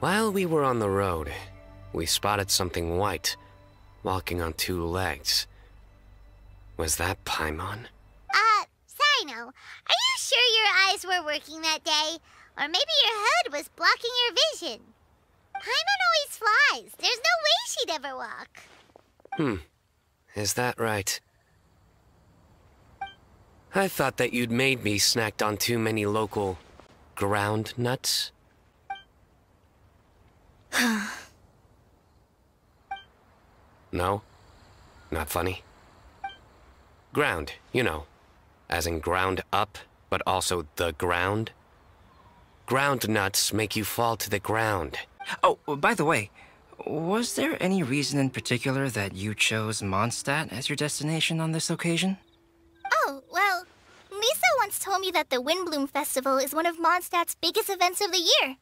While we were on the road, we spotted something white, walking on two legs. Was that Paimon? Uh, Cyno, are you sure your eyes were working that day? Or maybe your hood was blocking your vision? Paimon always flies. There's no way she'd ever walk. Hmm. Is that right? I thought that you'd made me snacked on too many local ground nuts. No? Not funny? Ground, you know. As in ground up, but also the ground. Ground nuts make you fall to the ground. Oh, by the way, was there any reason in particular that you chose Mondstadt as your destination on this occasion? Oh, well, Lisa once told me that the Windblume Festival is one of Mondstadt's biggest events of the year.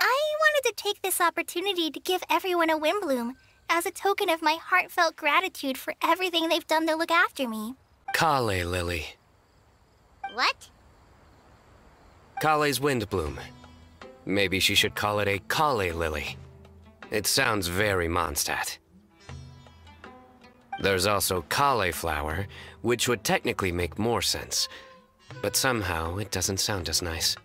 I wanted to take this opportunity to give everyone a Windblume as a token of my heartfelt gratitude for everything they've done to look after me. Calla Lily. What? Collei's Windblume. Maybe she should call it a Calla Lily. It sounds very Mondstadt. There's also Cauliflower, which would technically make more sense. But somehow, it doesn't sound as nice.